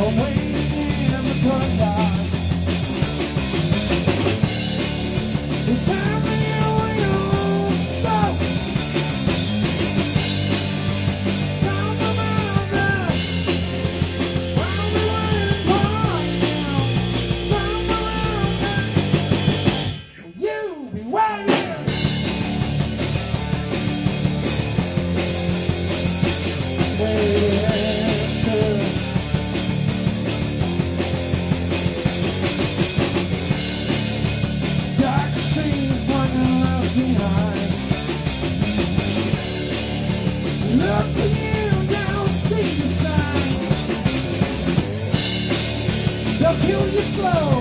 away in the sunlight. slow.